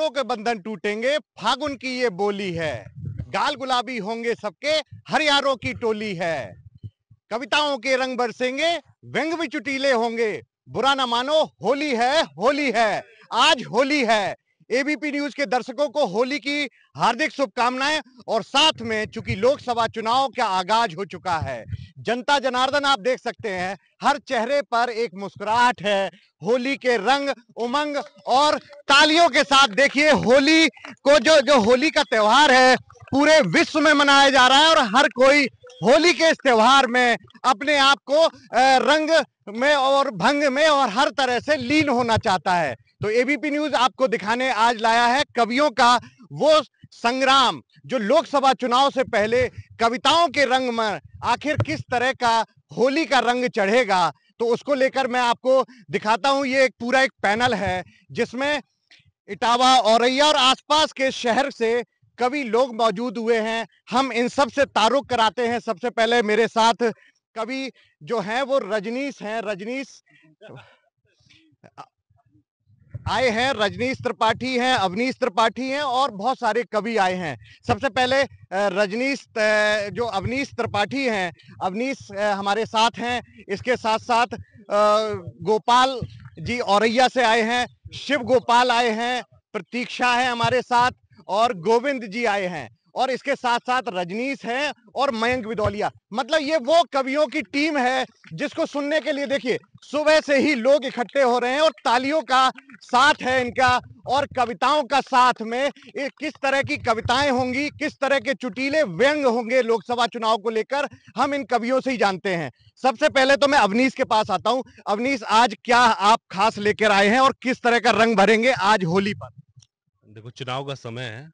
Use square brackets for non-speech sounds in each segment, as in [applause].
जोरों के बंधन टूटेंगे, फागुन की ये बोली है। गाल गुलाबी होंगे सबके हरियारों की टोली है। कविताओं के रंग बरसेंगे, व्यंग भी चुटीले होंगे। बुरा ना मानो, होली है होली है, आज होली है। एबीपी न्यूज़ के दर्शकों को होली की हार्दिक शुभकामनाएँ और साथ में चूँकि लोकसभा चुनाव का आगाज़ हो चुका है, जनता जनार्दन आप देख सकते हैं, हर चेहरे पर एक मुस्कुराहट है। होली के रंग, उमंग और तालियों के साथ देखिए, होली को जो जो होली का त्योहार है, पूरे विश्व में मनाया जा रहा है और हर कोई होली के इस त्योहार में अपने आप को रंग में और भंग में और हर तरह से लीन होना चाहता है। तो एबीपी न्यूज़ आपको दिखाने आज लाया है कवियों का वो संग्राम, जो लोकसभा चुनाव से पहले कविताओं के रंग में आखिर किस तरह का होली का रंग चढ़ेगा? तो उसको लेकर मैं आपको दिखाता हूँ, ये एक पूरा एक पैनल है, जिसमें इटावा, औरैया और आसपास के शहर से कवि लोग मौजूद हुए हैं। हम इन सबसे तारुक कराते हैं। सबसे पहले मेरे साथ कवि जो हैं वो रजनीश हैं। रजनीश आए हैं, रजनीश त्रिपाठी हैं, अवनीश त्रिपाठी हैं और बहुत सारे कवि आए हैं। सबसे पहले रजनीश जो अवनीश त्रिपाठी हैं, अवनीश हमारे साथ हैं। इसके साथ साथ गोपाल जी औरैया से आए हैं, शिव गोपाल आए हैं, प्रतीक्षा है हमारे साथ और गोविंद जी आए हैं। और इसके साथ साथ रजनीश है और मयंक विदौलिया। मतलब ये वो कवियों की टीम है जिसको सुनने के लिए देखिए, सुबह से ही लोग इकट्ठे हो रहे हैं और तालियों का साथ है इनका और कविताओं का साथ में किस तरह की कविताएँ होंगी, किस तरह के चुटीले व्यंग होंगे लोकसभा चुनाव को लेकर, हम इन कवियों से ही जानते हैं। सबसे पहले तो मैं अवनीश के पास आता हूँ। अवनीश, आज क्या आप खास लेकर आए हैं और किस तरह का रंग भरेंगे आज होली पर? देखो, चुनाव का समय है।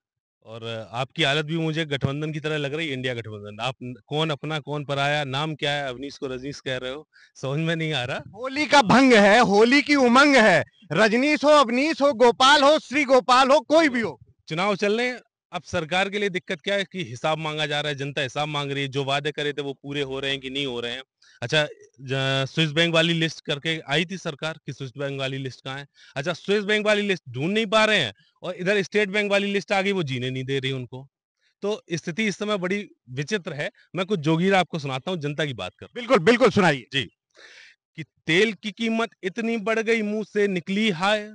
और आपकी हालत भी मुझे गठबंधन की तरह लग रही है इंडिया गठबंधन। आप कौन अपना कौन पराया नाम क्या है अवनीश को रजनीश कह रहे हो समझ में नहीं आ रहा। होली का भंग है होली की उमंग है रजनीश हो अवनीश हो गोपाल हो श्री गोपाल हो कोई भी हो। चुनाव चल रहे अब सरकार के लिए दिक्कत क्या है कि हिसाब मांगा जा रहा है जनता हिसाब मांग रही है जो वादे करे थे वो पूरे हो रहे हैं कि नहीं हो रहे हैं? अच्छा स्विस बैंक वाली लिस्ट करके आई थी सरकार कि स्विस बैंक वाली लिस्ट कहाँ है? अच्छा स्विस बैंक वाली लिस्ट ढूंढ नहीं पा रहे हैं और इधर स्टेट बैंक वाली लिस्ट आ गई वो जीने नहीं दे रही उनको। तो स्थिति इस समय बड़ी विचित्र है। मैं कुछ जोगीरा आपको सुनाता हूँ जनता की बात कर बिल्कुल बिल्कुल सुनाइए। जी। कि तेल की कीमत इतनी बढ़ गई मुँह से निकली हाय।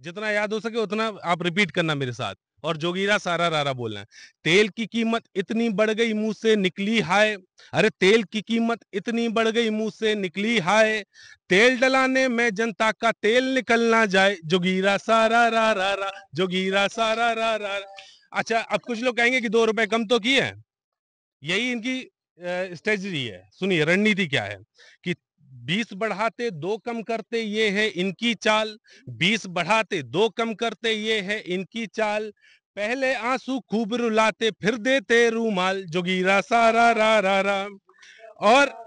जितना याद हो सके उतना आप रिपीट करना मेरे साथ। और जोगीरा सारा रारा बोल रहे हैं, तेल की कीमत इतनी बढ़ गई मुँह से निकली हाय, अरे तेल की कीमत इतनी बढ़ गई मुँह से निकली हाय, तेल डलाने में जनता का तेल निकलना जाए, जोगीरा सारा रा रा रा जोगीरा सारा रा रा। अच्छा अब कुछ लोग कहेंगे कि दो रुपए कम तो किए यही इनकी स्ट्रेटजी है। सुनिए, रणनीति क्या है? कि बीस बढ़ाते दो कम करते ये है इनकी चाल। बीस बढ़ाते दो कम करते ये है इनकी चाल। पहले आँसू खूब रुलाते, फिर देते रूमाल। जोगीरा सारा रा रा रा। और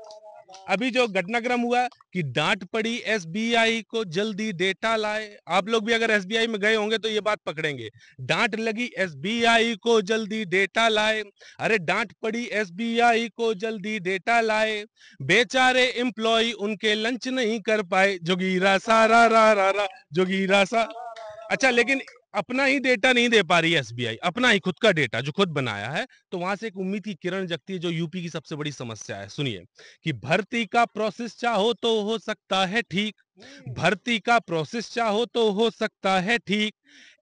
अभी जो घटनाक्रम हुआ कि डांट पड़ी, एसबीआई को जल्दी डेटा लाए। आप लोग भी अगर एसबीआई में गए होंगे तो ये बात पकड़ेंगे। डांट लगी, एसबीआई को जल्दी डेटा लाए। अरे डांट पड़ी, एसबीआई को जल्दी डेटा लाए। बेचारे एम्प्लॉय उनके लंच नहीं कर पाए। जोगीरा सारा रा रा रा, जोगीरा सा। अच्छा लेकिन अपना ही डेटा नहीं दे पा रही है एसबीआई अपना ही खुद का डेटा जो खुद बनाया है। तो वहाँ से एक उम्मीद की किरण जगती है जो यूपी की सबसे बड़ी समस्या है। सुनिए कि भर्ती का प्रोसेस चाहो तो हो सकता है ठीक भर्ती का प्रोसेस चाहो तो हो सकता है ठीक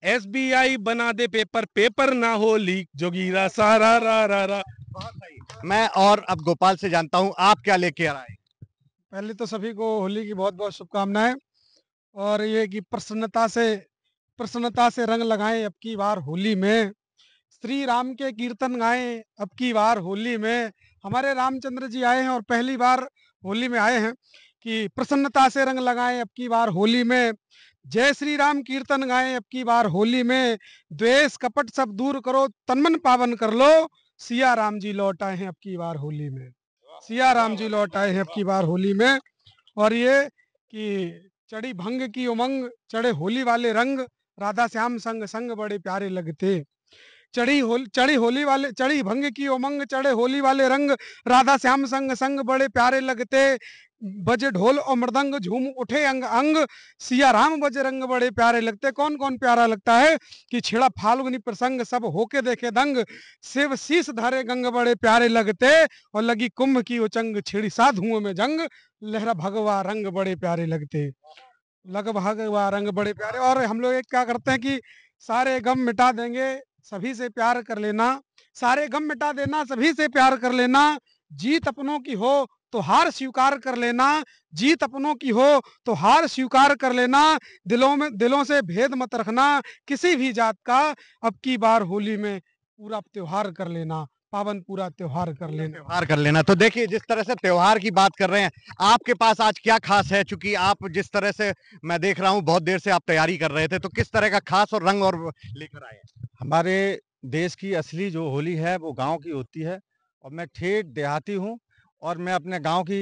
एसबीआई बना दे पेपर पेपर ना हो लीक जोगीरा सारा रा रा रा। मैं और अब गोपाल से जानता हूँ आप क्या लेके आए पहले तो सभी को होली की बहुत बहुत शुभकामनाएँ और ये कि प्रसन्नता से प्रसन्नता से रंग लगाएँ अब की बार होली में। श्री राम के कीर्तन गाएँ अब की बार होली में। हमारे रामचंद्र जी आए हैं और पहली बार होली में आए हैं कि प्रसन्नता से रंग लगाएँ अब की बार होली में। जय श्री राम कीर्तन गाएँ अब की बार होली में। द्वेष कपट सब दूर करो, तनमन पावन कर लो। सिया राम जी लौट आए हैं अब की बार होली में। सिया राम जी लौट आए हैं अब की बार होली में। और ये कि चढ़ी भंग की उमंग, चढ़े होली वाले रंग राधा श्याम संग संग बड़े प्यारे लगते। चढ़ी होली चढ़ी होली वाले, चढ़ी भंग की उमंग, चढ़े होली वाले रंग राधा श्याम संग संग बड़े प्यारे लगते। बजे ढोल और मृदंग झूम उठे अंग अंग। सिया राम बजे रंग बड़े प्यारे लगते। कौन कौन प्यारा लगता है? कि छिड़ा फाल्गुनी प्रसंग सब होके देखे दंग। शिव शीश धरे गंग बड़े प्यारे लगते। और लगी कुंभ की उचंग, छिड़ी साधुओं में जंग। लहरा भगवा रंग बड़े प्यारे लगते। लग भगवा रंग बड़े प्यारे। और हम लोग एक क्या करते हैं कि सारे गम मिटा देंगे, सभी से प्यार कर लेना। सारे गम मिटा देना, सभी से प्यार कर लेना। जीत अपनों की हो तो हार स्वीकार कर लेना। जीत अपनों की हो तो हार स्वीकार कर लेना। दिलों में, दिलों से भेद मत रखना। किसी भी जात का अब की बार होली में पूरा त्योहार कर लेना। पावन पूरा त्योहार कर लेना। त्योहार कर लेना। तो देखिए जिस तरह से त्योहार की बात कर रहे हैं आपके पास आज क्या खास है? चूँकि आप जिस तरह से मैं देख रहा हूँ बहुत देर से आप तैयारी कर रहे थे तो किस तरह का खास और रंग और लेकर आए हमारे देश की असली जो होली है वो गाँव की होती है और मैं ठेठ देहाती हूँ और मैं अपने गाँव की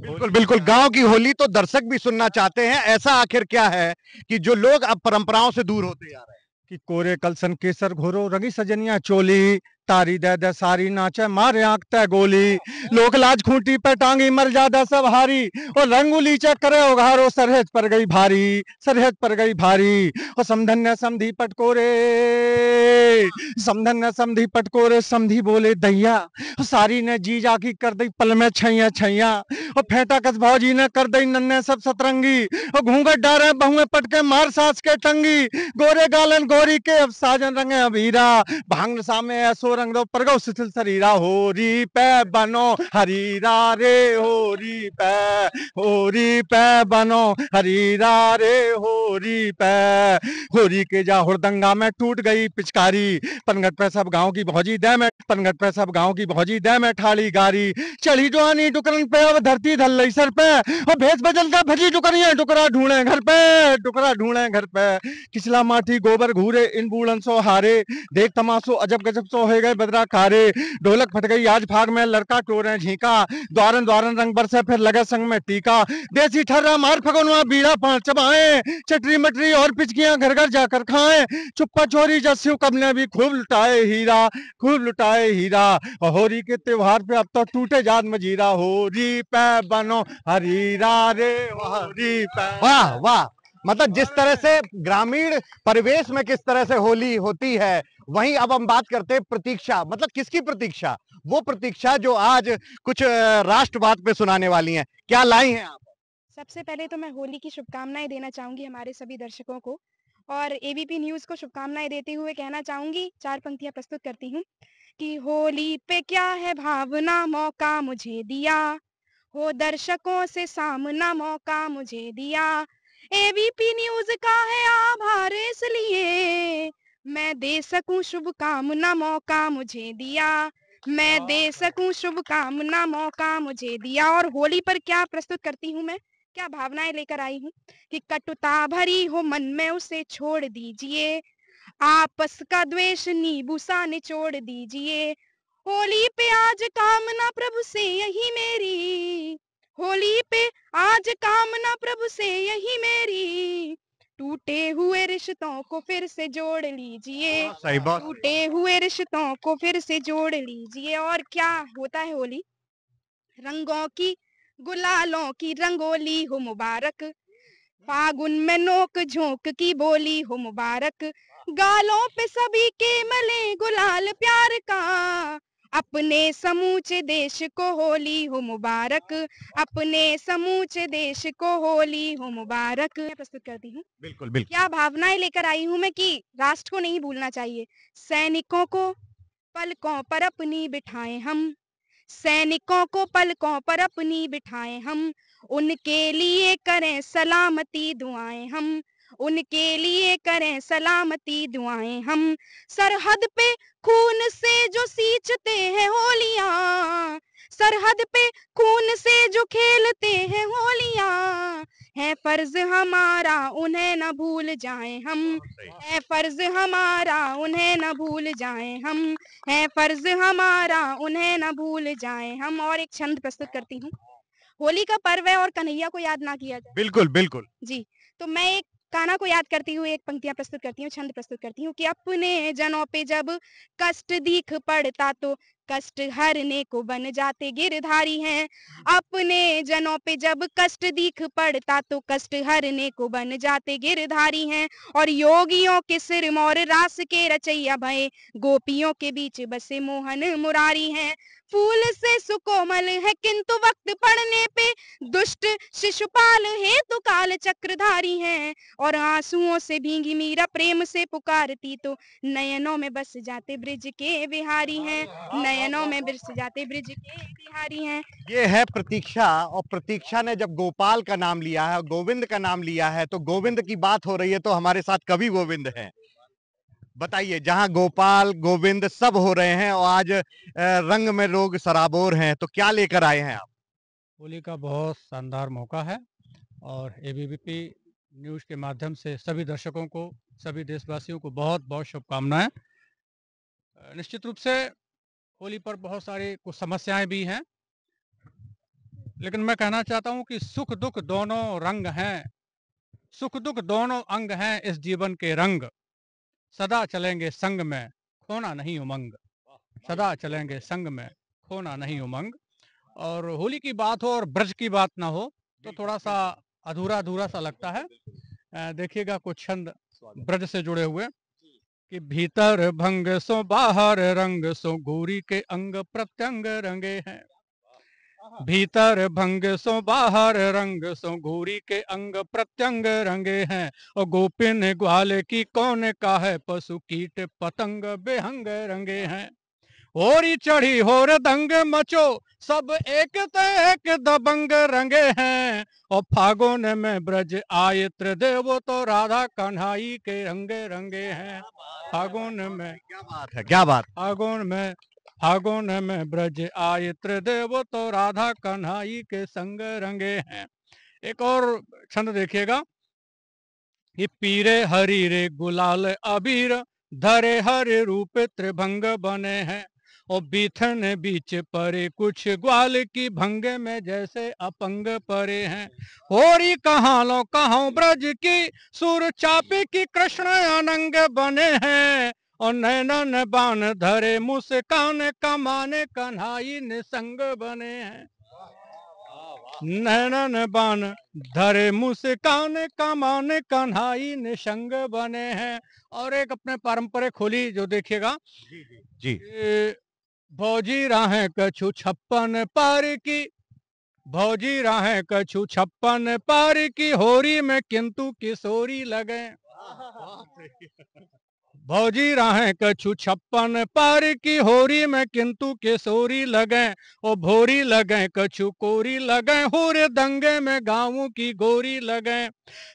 बिल्कुल बिल्कुल। गाँव की होली तो दर्शक भी सुनना चाहते हैं। ऐसा आखिर क्या है कि जो लोग अब परंपराओं से दूर होते जा रहे हैं? कि कोरे कलसन केसर घोरो रंगी सजनिया चोली तारी दे दे सारी नाचे, मारे आँख तय गोली। लोक लाज खूंटी पे टांगी, मर जादा सब हारी। और रंगुली चेक करे उघारो सरहद पर गई भारी, सरहद पर गई भारी। और समधन्य समधी पटकोरे। समधन्य समधी पटकोरे, समधी बोले दैया। और सारी ने जीजा की कर दी पल में छैया छैया। और फेंटा कस भौजी ने कर दी नन्ने सब सतरंगी। और घूंघट डारे बहुए पटके मार सास के टंगी। गोरे गालन गोरी के अब साजन रंगे अबीरा। भाँग सामे ऐसो रंग दो परगो शिथिल शरीरा होरी पे बनो हरीरा रे होरी पे होरी पे बनो हरीरा रे होरी पे। होरी के जा हुड़दंगा में टूट गई पिचकारी, पनगट पे सब गाँव की भौजी दे में, पनगट पे सब गाँव की भौजी दे में ठाली गारी। चढ़ी जवानी टुकरन पे, अब धरती धल लई सर पे। और भेस बजल का भजी डुकरिया डुकरा ढूंढे घर पे डुकरा ढूंढे घर पे। किचला माटी गोबर घूरे, इन बूढ़न सो हारे। देख तमाशो अजब गजब सो हो गए बदरा कारे ढोलक फट गई, आज फाग में लड़का टोरे झीका। द्वारन द्वारन रंग बरसे, फिर लगे संग में टीका। देसी ठर्रा मार फगनुआ, बीड़ा पाँच चबाए। चटरी मटरी और पिचकियाँ घर घर जाकर खाए। चुप्पा चोरी जस्यू, कबने भी खूब लुटाए हीरा, खूब लुटाए हीरा। होरी के त्योहार पे अब तो टूटे जात मजीरा। होरी पे बनो हरीरा रे होरी पे। वाह वाह। मतलब जिस तरह से ग्रामीण परिवेश में किस तरह से होली होती है, वहीं अब हम बात करते हैं प्रतीक्षा। मतलब किसकी प्रतीक्षा? वो प्रतीक्षा जो आज कुछ राष्ट्रवाद पे सुनाने वाली हैं। क्या लाई हैं आप? सबसे पहले तो मैं होली की शुभकामनाएँ देना चाहूँगी हमारे सभी दर्शकों को और एबीपी न्यूज़ को शुभकामनाएँ देते हुए कहना चाहूँगी, चार पंक्तियाँ प्रस्तुत करती हूँ कि होली पे क्या है भावना, मौका मुझे दिया। हो दर्शकों से सामना, मौका मुझे दिया। एबीपी न्यूज़ का है आभार इसलिए। मैं दे सकूँ शुभकामना मौका मुझे दिया। मैं दे सकूँ शुभकामना मौका मुझे दिया। और होली पर क्या प्रस्तुत करती हूँ मैं? क्या भावनाएँ लेकर आई हूँ? कि कटुता भरी हो मन में उसे छोड़ दीजिए। आपस का द्वेष नींबू सा निचोड़ दीजिए। होली पे आज कामना प्रभु से यही मेरी। होली पे आज कामना प्रभु से यही मेरी। टूटे हुए रिश्तों को फिर से जोड़ लीजिए। सही। टूटे हुए रिश्तों को फिर से जोड़ लीजिए। और क्या होता है होली? रंगों की गुलालों की रंगोली हो मुबारक। फागुन में नोक झोंक की बोली हो मुबारक। गालों पे सभी के मले गुलाल प्यार का। अपने समूचे देश को होली हो मुबारक। अपने समूचे देश को होली हो मुबारक। मैं प्रस्तुत करती हूँ। बिल्कुल बिल्कुल। क्या भावनाएँ लेकर आई हूँ मैं कि राष्ट्र को नहीं भूलना चाहिए। सैनिकों को पलकों पर अपनी बिठाए हम। सैनिकों को पलकों पर अपनी बिठाए हम। उनके लिए करें सलामती दुआएँ हम। उनके लिए करें सलामती दुआएँ हम। सरहद पे खून से जो सींचते हैं होलियाँ सरहद पे खून से जो खेलते हैं होलियाँ है फ़र्ज़ हमारा उन्हें न भूल जाएँ हम। है फ़र्ज़ हमारा उन्हें न भूल जाएँ हम। है फ़र्ज़ हमारा उन्हें न भूल जाएँ हम। और एक छंद प्रस्तुत करती हूँ। होली का पर्व है और कन्हैया को याद ना किया जाए। बिल्कुल बिल्कुल। जी तो मैं एक कान्हा को याद करती हुई एक पंक्तियाँ प्रस्तुत करती हूँ, छंद प्रस्तुत करती हूँ कि अपने जनों पे जब कष्ट दीख पड़ता तो कष्ट हरने को बन जाते गिरधारी हैं। अपने जनों पे जब कष्ट दिख पड़ता तो कष्ट हरने को बन जाते गिरधारी हैं। और योगियों के सिर मोर रास के रचैया भय गोपियों के बीच बसे मोहन मुरारी हैं। फूल से सुकोमल है किंतु वक्त पड़ने पे दुष्ट शिशुपाल हेतु काल चक्रधारी हैं। और आंसुओं से भींगी मीरा प्रेम से पुकारती तो नयनों में बस जाते ब्रिज के बिहारी हैं। नयनों में बस जाते ब्रिज के बिहारी हैं। ये है प्रतीक्षा और प्रतीक्षा ने जब गोपाल का नाम लिया है गोविंद का नाम लिया है तो गोविंद की बात हो रही है तो हमारे साथ कवि गोविंद है। बताइए जहाँ गोपाल गोविंद सब हो रहे हैं और आज रंग में लोग सराबोर हैं तो क्या लेकर आए हैं आप? होली का बहुत शानदार मौका है और एबीवीपी न्यूज़ के माध्यम से सभी दर्शकों को सभी देशवासियों को बहुत बहुत शुभकामनाएँ निश्चित रूप से होली पर बहुत सारी कुछ समस्याएँ भी हैं। लेकिन मैं कहना चाहता हूँ कि सुख दुख दोनों रंग हैं। सुख दुख दोनों अंग हैं इस जीवन के रंग। सदा चलेंगे संग में, खोना नहीं उमंग। सदा चलेंगे संग में, खोना नहीं उमंग। और होली की बात हो और ब्रज की बात ना हो तो थोड़ा सा अधूरा अधूरा सा लगता है। देखिएगा कुछ छंद ब्रज से जुड़े हुए। कि भीतर भंग सो बाहर रंग सो गोरी के अंग प्रत्यंग रंगे हैं। भीतर भंग सो बाहर रंग सो घोरी के अंग प्रत्यंग रंगे हैं। और गोपिन ग्वाल की कौन का है? पशु कीट पतंग बेहंग रंगे हैं। होरी चढ़ी होर दंग मचो सब एक ते एक दबंग रंगे हैं। और फागुन में ब्रज आए त्रिदेव तो राधा कन्हाई के रंगे रंगे हैं। फागुन में क्या बात है। क्या बात फागुन में फागुन में ब्रज आए त्रिदेव तो राधा कन्हाई के संग रंगे हैं। एक और छंद देखिएगा। ये पीरे हरी रे गुलाल अबीर धरे हरे रूप त्रिभंग बने हैं। और बीथन बीच परे कुछ ग्वाल की भंग में जैसे अपंग परे हैं। होरी कहाँ लो कहाँ ब्रज की सुर चापे की कृष्ण अनंग बने हैं। और नैनन बान धरे मुस्कान कमाने कन्हाई निसंग बने हैं। नैनन बान धरे मुस्कान कमाने कन्हाई निसंग बने हैं। और एक अपने पारंपरिक होली जो देखिएगा जी। ये भौजी राहें कछु छप्पन पार की। भौजी राहें कछु छप्पन पार की। होरी में किंतु किशोरी लगे। भौजी राहें कछु छप्पन पार की। होरी में किंतु किशोरी लगे। ओ भोरी लगे कछु कोरी लगे। होरे दंगे में गाँव की गोरी लगे।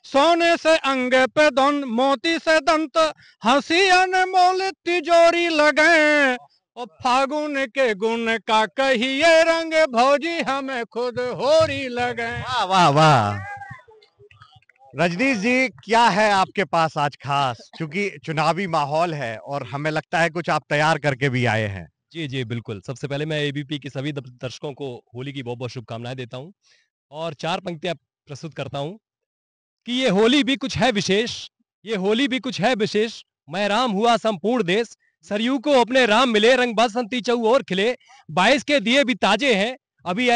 सोने से अंगे पे दंत मोती से दंत। हँसी अनमोल तिजोरी लगे। और फागुन के गुण का कहिए रंग भौजी हमें खुद होरी लगे। वाह वाह वाह। रजनीश जी क्या है आपके पास आज खास? क्योंकि चुनावी माहौल है और हमें लगता है कुछ आप तैयार करके भी आए हैं। जी जी बिल्कुल। सबसे पहले मैं एबीपी के सभी दर्शकों को होली की बहुत बहुत शुभकामनाएँ देता हूँ और चार पंक्तियाँ प्रस्तुत करता हूँ कि ये होली भी कुछ है विशेष ये होली भी कुछ है विशेष मैं राम हुआ संपूर्ण देश सरयू को अपने राम मिले रंग बसंती चऊ और खिले। बाईस के दिए भी ताजे हैं। अभी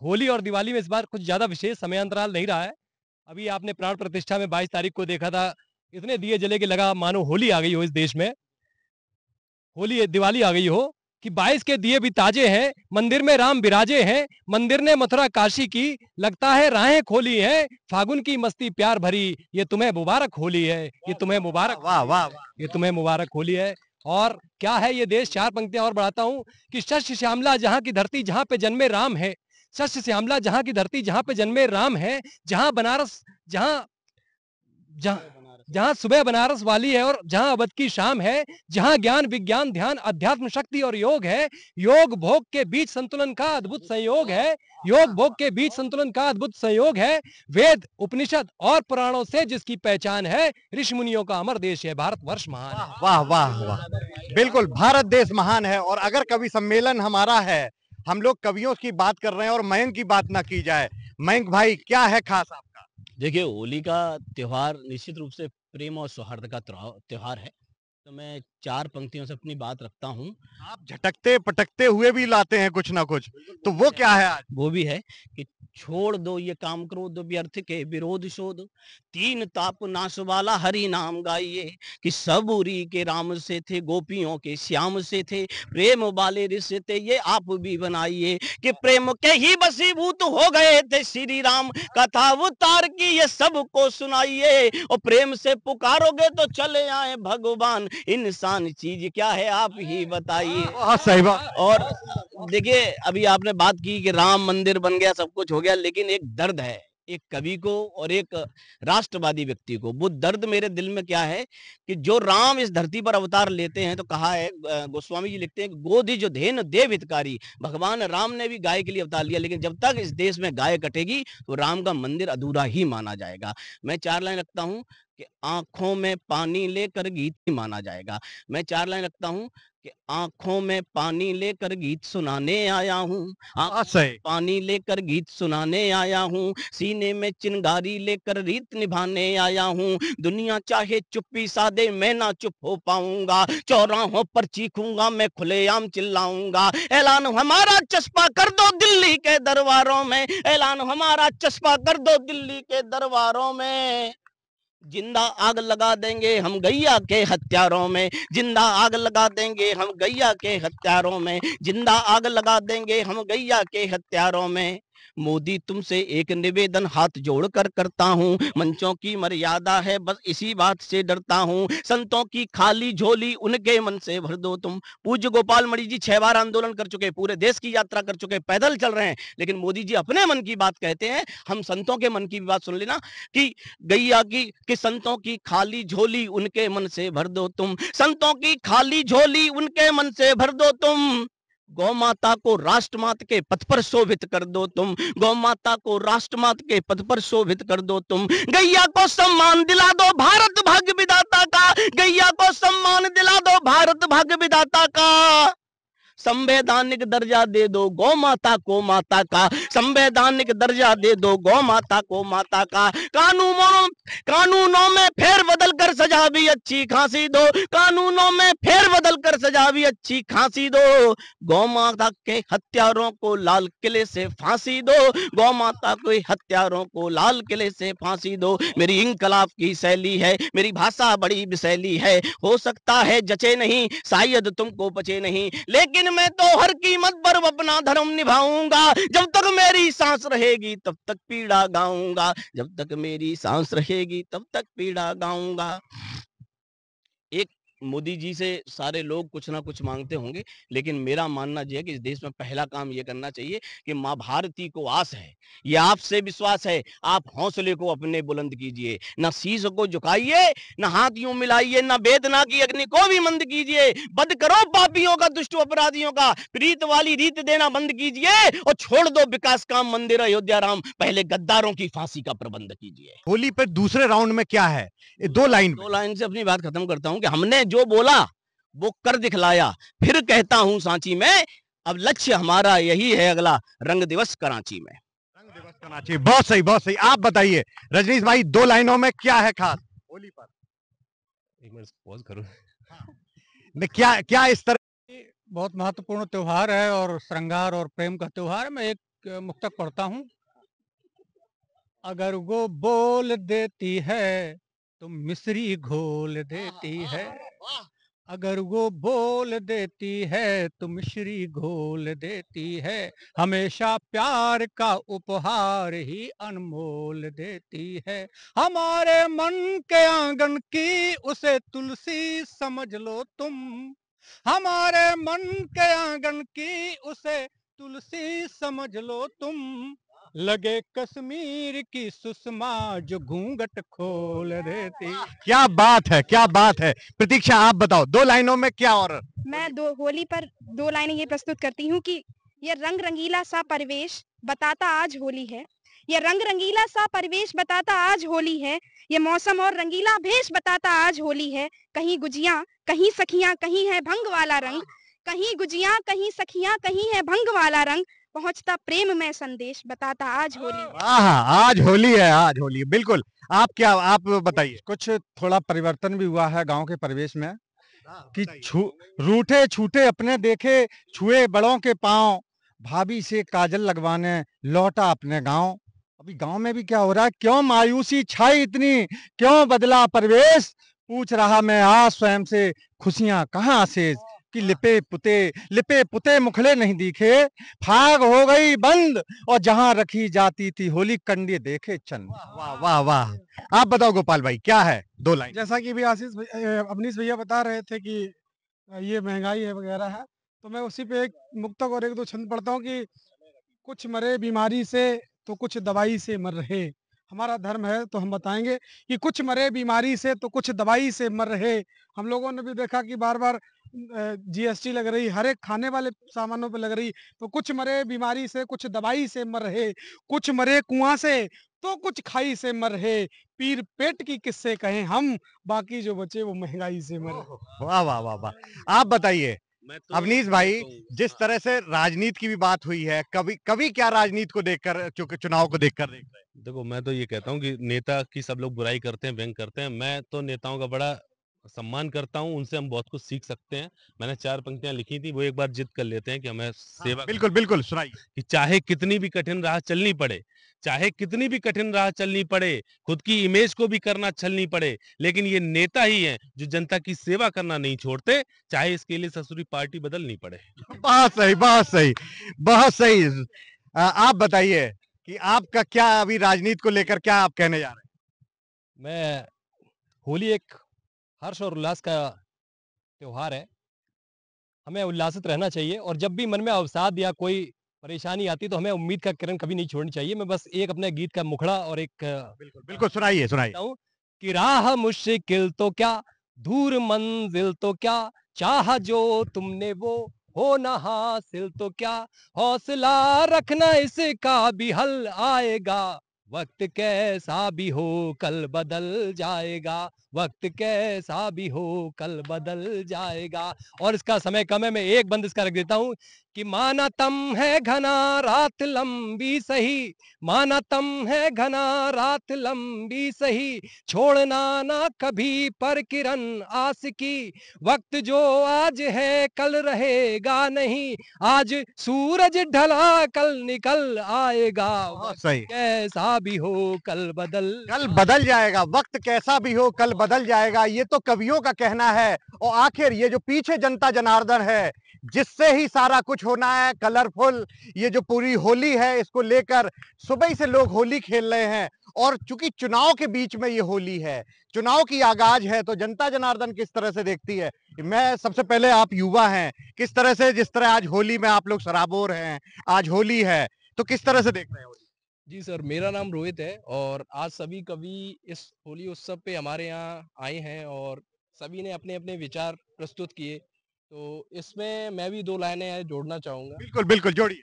होली और दिवाली में इस बार कुछ ज़्यादा विशेष समय अंतराल नहीं रहा है। अभी आपने प्राण प्रतिष्ठा में बाईस तारीख को देखा था। इतने दिए जले के लगा मानो होली आ गई हो इस देश में। होली दिवाली आ गई हो कि बाईस के दिए भी ताजे हैं। मंदिर में राम विराजे हैं। मंदिर ने मथुरा काशी की लगता है राहें खोली हैं। फागुन की मस्ती प्यार भरी। ये तुम्हें मुबारक होली है। ये तुम्हें मुबारक वाह वाह वाह। ये तुम्हें मुबारक होली है। और क्या है ये देश? चार पंक्तियाँ और बढ़ाता हूँ कि शस्य श्यामला जहाँ की धरती जहाँ पे जन्मे राम है। शस्य श्यामला जहाँ की धरती जहाँ पे जन्मे राम है, जहाँ बनारस जहाँ, जहाँ जहाँ सुबह बनारस वाली है और जहाँ अवध की शाम है जहाँ ज्ञान विज्ञान ध्यान अध्यात्म शक्ति और योग है योग भोग के बीच संतुलन का अद्भुत संयोग है योग भोग के बीच संतुलन का अद्भुत संयोग है वेद उपनिषद और पुराणों से जिसकी पहचान है ऋषि मुनियों का अमर देश है भारतवर्ष महान वाह वाह वाह। बिल्कुल भारत देश महान है और अगर कवि सम्मेलन हमारा है हम लोग कवियों की बात कर रहे हैं और मयंक की बात ना की जाए। मयंक भाई क्या है खास आपका? देखिए होली का त्योहार निश्चित रूप से प्रेम और सौहार्द का त्यौहार है। तो मैं चार पंक्तियों से अपनी बात रखता हूँ। आप झटकते पटकते हुए भी लाते हैं कुछ ना कुछ। तो वो क्या है आज? वो भी है कि छोड़ दो ये काम क्रोध व्यर्थ के विरोध शोध। तीन ताप नाश वाला हरि नाम गाइए कि सबूरी के राम से थे गोपियों के श्याम से थे। प्रेम वाले रिश्ते ये आप भी बनाइए कि प्रेम के ही बसीभूत हो गए थे श्री राम। कथा उतार की ये सबको सुनाइए और प्रेम से पुकारोगे तो चले आए भगवान। इंसान चीज़ क्या है आप ही बताइए। और देखिए अभी आपने बात की कि राम मंदिर बन गया सब कुछ हो गया। लेकिन एक दर्द है, एक कवि को और एक राष्ट्रवादी व्यक्ति को। वो दर्द मेरे दिल में क्या है कि जो राम इस धरती पर अवतार लेते हैं तो कहा है गोस्वामी जी लिखते हैं गोदी जो धेन देव हितकारी भगवान राम ने भी गाय के लिए अवतार लिया, लेकिन जब तक इस देश में गाय कटेगी तो राम का मंदिर अधूरा ही माना जाएगा। मैं चार लाइन रखता हूँ कि, आँखों में पानी लेकर गीत माना जाएगा। मैं चार लाइन रखता हूँ कि आँखों में पानी लेकर गीत सुनाने आया हूँ। पानी लेकर गीत सुनाने आया हूँ। सीने में चिंगारी लेकर रीत निभाने आया हूँ। दुनिया चाहे चुप्पी सादे मैं ना चुप हो पाऊँगा। चौराहों पर चीखूँगा मैं खुलेआम चिल्लाऊँगा। ऐलान हमारा चस्पा कर दो दिल्ली के दरबारों में। ऐलान हमारा चस्पा कर दो दिल्ली के दरबारों में। ज़िंदा आग लगा देंगे हम गैया के हत्यारों में। ज़िंदा आग लगा देंगे हम गैया के हत्यारों में। ज़िंदा आग लगा देंगे हम गैया के हत्यारों में। मोदी, तुमसे एक निवेदन हाथ जोड़कर करता हूँ। मंचों की मर्यादा है, बस इसी बात से डरता हूँ। संतों की खाली झोली उनके मन से भर दो तुम। पूज्य गोपाल मणि जी छह बार आंदोलन कर चुके, पूरे देश की यात्रा कर चुके, पैदल चल रहे हैं। लेकिन मोदी जी अपने मन की बात कहते हैं। हम संतों के मन की बात सुन लेना कि गैया की, कि संतों की खाली झोली उनके मन से भर दो तुम। संतों की खाली झोली उनके मन से भर दो तुम। गौ माता को राष्ट्रमात के पथ पर शोभित कर दो तुम। गौ माता को राष्ट्रमात के पथ पर शोभित कर दो तुम। गैया को सम्मान दिला दो भारत भाग्य विदाता का। गैया को सम्मान दिला दो भारत भाग्य विदाता का। संवैधानिक दर्जा दे दो, गौ माता को माता का। संवैधानिक दर्जा दे दो, गौ माता को माता का। कानूनों कानूनों में फेर बदल कर सजा भी अच्छी खांसी दो। कानूनों में फेर बदल कर सजा भी अच्छी खांसी दो। गौ माता के हत्यारों को लाल किले से फांसी दो। गौ माता के हत्यारों को लाल किले से फांसी दो। मेरी इंकलाब की शैली है, मेरी भाषा बड़ी विशैली है। हो सकता है जचे नहीं, शायद तुमको बचे नहीं। लेकिन मैं तो हर कीमत पर अपना धर्म निभाऊँगा। जब तक मेरी सांस रहेगी, तब तक पीड़ा गाऊँगा। जब तक मेरी सांस रहेगी, तब तक पीड़ा गाऊँगा। मोदी जी से सारे लोग कुछ ना कुछ मांगते होंगे लेकिन मेरा मानना यह है कि इस देश में पहला काम ये करना चाहिए कि माँ भारती को आस है ये आपसे विश्वास है आप हौसले को अपने बुलंद कीजिए न शीश को झुकाइए न हाथ यूँ मिलाइए न वेदना की अग्नि को भी मंद कीजिए बंद करो पापियों का दुष्ट अपराधियों का प्रीत वाली रीत देना बंद कीजिए और छोड़ दो विकास काम मंदिर अयोध्या राम पहले गद्दारों की फांसी का प्रबंध कीजिए। होली पे दूसरे राउंड में क्या है? दो लाइन दो लाइन से अपनी बात खत्म करता हूँ कि हमने जो बोला वो कर दिखलाया। फिर कहता हूँ सांची में अब लक्ष्य हमारा यही है अगला रंग दिवस कराची में। रंग दिवस कराची बहुत सही बहुत सही। आप बताइए रजनीश भाई दो लाइनों में क्या है खास? होली पर। एक मिनट पॉज करो। नहीं, क्या क्या इस तरह? बहुत महत्वपूर्ण त्योहार है और श्रृंगार और प्रेम का त्योहार है। मैं एक मुक्तक पढ़ता हूँ। अगर वो बोल देती है तो मिश्री घोल देती है। अगर वो बोल देती है तो मिश्री घोल देती है। हमेशा प्यार का उपहार ही अनमोल देती है। हमारे मन के आँगन की उसे तुलसी समझ लो तुम। हमारे मन के आँगन की उसे तुलसी समझ लो तुम। लगे कश्मीर की सुषमा जो घूंघट खोल देती। क्या बात है क्या बात है। प्रतीक्षा आप बताओ दो लाइनों में क्या और? मैं दो होली पर दो लाइनें ये प्रस्तुत करती हूँ कि ये रंग रंगीला सा परिवेश बताता आज होली है। ये रंग रंगीला सा परिवेश बताता आज होली है। ये मौसम और रंगीला भेष बताता आज होली है। कहीं गुजिया कहीं सखियाँ कहीं है भंग वाला रंग। कहीं गुजिया कहीं सखियाँ कहीं है भंग वाला रंग। पहुँचता प्रेम में संदेश बताता आज होली। है हाँ आज होली है आज होली है बिल्कुल। आप क्या आप बताइए। कुछ थोड़ा परिवर्तन भी हुआ है गाँव के परिवेश में कि छू रूठे छूटे अपने देखे छुए बड़ों के पाँव भाभी से काजल लगवाने लौटा अपने गाँव। अभी गाँव में भी क्या हो रहा है? क्यों मायूसी छाई इतनी? क्यों बदला परिवेश? पूछ रहा मैं आज स्वयं से खुशियाँ कहाँ से कि लिपे पुते लिपे पुते मुखले नहीं दिखे। फाग हो गई बंद और जहाँ रखी जाती थी होली कंडे देखे चंद। वाह वाह वाह आप बताओ गोपाल भाई क्या है? दो लाइन। जैसा कि भी आशीष अवनीश भैया बता रहे थे कि ये महँगाई है वगैरह है तो मैं उसी पे एक मुक्तक और एक दो छंद पढ़ता हूँ कि कुछ मरे बीमारी से तो कुछ दवाई से मर रहे। हमारा धर्म है तो हम बताएँगे कि कुछ मरे बीमारी से तो कुछ दवाई से मर रहे। हम लोगों ने भी देखा कि बार बार जीएसटी लग रही हर एक खाने वाले सामानों पे लग रही तो कुछ मरे बीमारी से कुछ दवाई से मर रहे कुछ मरे कुआँ से तो कुछ खाई से मर रहे पीर पेट की किस्से कहें हम बाकी जो बचे वो महँगाई से मर वाह वाह वाह वाह। आप बताइए तो अवनीश भाई कहूँगा, जिस तरह से राजनीति की भी बात हुई है कभी कभी क्या राजनीति को देखकर चूँकि चुनाव को देखकर देख रहे हैं? देखो मैं तो ये कहता हूँ कि नेता की सब लोग बुराई करते हैं व्यंग करते हैं। मैं तो नेताओं का बड़ा सम्मान करता हूँ उनसे हम बहुत कुछ सीख सकते हैं। मैंने चार पंक्तियाँ लिखी थी वो एक बार जिद कर लेते हैं कि हमें सेवा हाँ, बिल्कुल बिल्कुल सुनाइए। कि चाहे कितनी भी कठिन राह चलनी पड़े चाहे कितनी भी कठिन राह चलनी पड़े खुद की इमेज को भी करना चलनी पड़े लेकिन ये नेता ही हैं जो जनता की सेवा करना नहीं छोड़ते चाहे इसके लिए ससुरी पार्टी बदलनी पड़े। बहुत सही बहुत सही बहुत सही। आ, आप बताइए कि आपका क्या अभी राजनीति को लेकर क्या आप कहने जा रहे हैं? मैं होली एक हर्ष और उल्लास का त्योहार है। हमें उल्लासित रहना चाहिए और जब भी मन में अवसाद या कोई परेशानी आती तो हमें उम्मीद का किरण कभी नहीं छोड़नी चाहिए। मैं बस एक अपने गीत का मुखड़ा और एक बिल्कुल बिल्कुल सुनाइए सुनाइए। कि राह मुश्किल तो क्या दूर मंजिल तो क्या चाह जो तुमने वो हो ना हासिल तो क्या हौसला रखना इसका भी हल आएगा वक्त कैसा भी हो कल बदल जाएगा वक्त कैसा भी हो कल बदल जाएगा। और इसका समय कम है मैं एक बंद इसका रख देता हूँ कि माना तम है घना रात लंबी सही माना तम है घना रात लंबी सही छोड़ना ना कभी पर किरण आस की। वक्त जो आज है कल रहेगा नहीं आज सूरज ढला कल निकल आएगा। सही। कैसा भी हो कल बदल कल बदल जाएगा वक्त कैसा भी हो कल बदल जाएगा, ये तो कवियों का कहना है। और आखिर ये जो पीछे जनता जनार्दन है, जिससे ही सारा कुछ होना है, कलरफुल, ये जो पूरी होली है, इसको लेकर सुबह से लोग होली खेल रहे हैं। और चूँकि चुनाव के बीच में ये होली है, चुनाव की आगाज़ है तो जनता जनार्दन किस तरह से देखती है? मैं सबसे पहले आप युवा हैं, किस तरह से जिस तरह आज होली में आप लोग शराबोर हैं, आज होली है तो किस तरह से देख रहे हैं? जी सर मेरा नाम रोहित है और आज सभी कवि इस होली उत्सव पे हमारे यहाँ आए हैं और सभी ने अपने अपने विचार प्रस्तुत किए। तो इसमें मैं भी दो लाइनें जोड़ना चाहूँगा। बिल्कुल बिल्कुल जोड़िए।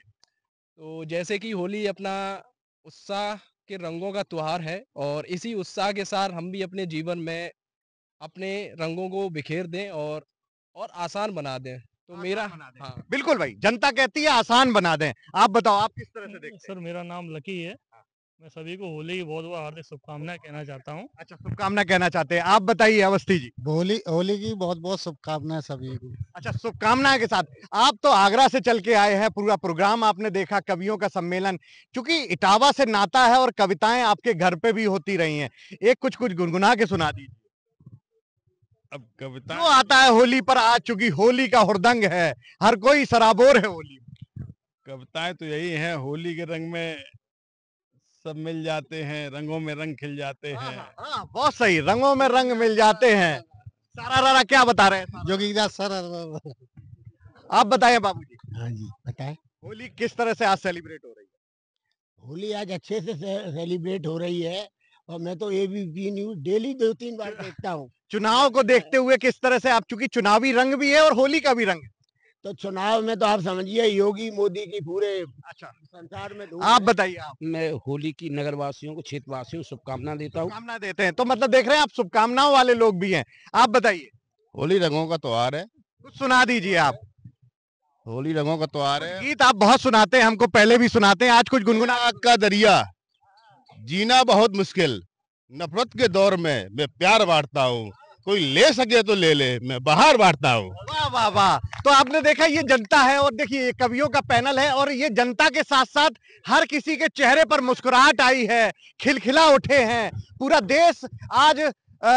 तो जैसे कि होली अपना उत्साह के रंगों का त्योहार है और इसी उत्साह के साथ हम भी अपने जीवन में अपने रंगों को बिखेर दें और और आसान बना दें। तो मेरा हाँ बिल्कुल भाई जनता कहती है आसान बना दें। आप बताओ आप किस तरह से देखते हैं? सर मेरा नाम लकी है। मैं सभी को होली की बहुत बहुत हार्दिक शुभकामनाएँ कहना चाहता हूँ। अच्छा शुभकामना कहना चाहते हैं। आप बताइए अवस्थी जी। होली होली की बहुत बहुत शुभकामनाएँ सभी को। अच्छा शुभकामनाएँ के साथ। आप तो आगरा से चल के आए हैं पूरा प्रोग्राम आपने देखा कवियों का सम्मेलन। क्योंकि इटावा से नाता है और कविताएँ आपके घर पे भी होती रही हैं। एक कुछ कुछ गुनगुना के सुना दीजिए। अब कविता जो आता है होली पर? आज चूँकि होली का हुरदंग है हर कोई सराबोर है होली कविताएँ तो यही हैं होली के रंग में सब मिल जाते हैं रंगों में रंग खिल जाते हैं हाँ। बहुत सही रंगों में रंग मिल जाते हैं। सारा रारा क्या बता रहे हैं? जोगीदास सर आप बताएँ बाबूजी हाँ जी बताए। होली किस तरह से आज सेलिब्रेट हो रही है? होली आज अच्छे से से, सेलिब्रेट हो रही है और मैं तो एबीपी न्यूज़ डेली दो तीन बार [laughs] देखता हूँ। चुनाव को देखते हुए किस तरह से आप चूँकि चुनावी रंग भी है और होली का भी रंग है। तो चुनाव में तो आप समझिए योगी मोदी की पूरे अच्छा। संसार में आप बताइए आप। मैं होली की नगरवासियों को क्षेत्रवासियों को शुभकामना देता हूँ। शुभकामना देते हैं। तो मतलब देख रहे हैं आप शुभकामनाओं वाले लोग भी हैं। आप बताइए। होली रंगों का त्योहार है। कुछ सुना दीजिए आप। होली रंगों का त्योहार है। गीत आप बहुत सुनाते हैं हमको पहले भी सुनाते हैं। आज कुछ गुनगुना का दरिया। जीना बहुत मुश्किल। नफरत के दौर में मैं प्यार बांटता हूँ। कोई ले सके तो ले ले, मैं बाहर बांटता हूँ। वाह वाह वाह। तो आपने देखा ये जनता है और देखिए ये कवियों का पैनल है और ये जनता के साथ साथ हर किसी के चेहरे पर मुस्कुराहट आई है, खिलखिला उठे हैं। पूरा देश आज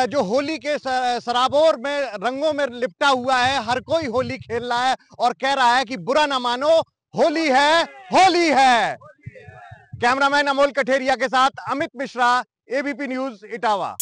जो होली के सराबोर में रंगों में लिपटा हुआ है, हर कोई होली खेल रहा है और कह रहा है कि बुरा ना मानो, होली है होली है। कैमरामैन अमोल कठेरिया के साथ अमित मिश्रा एबीपी न्यूज़ इटावा।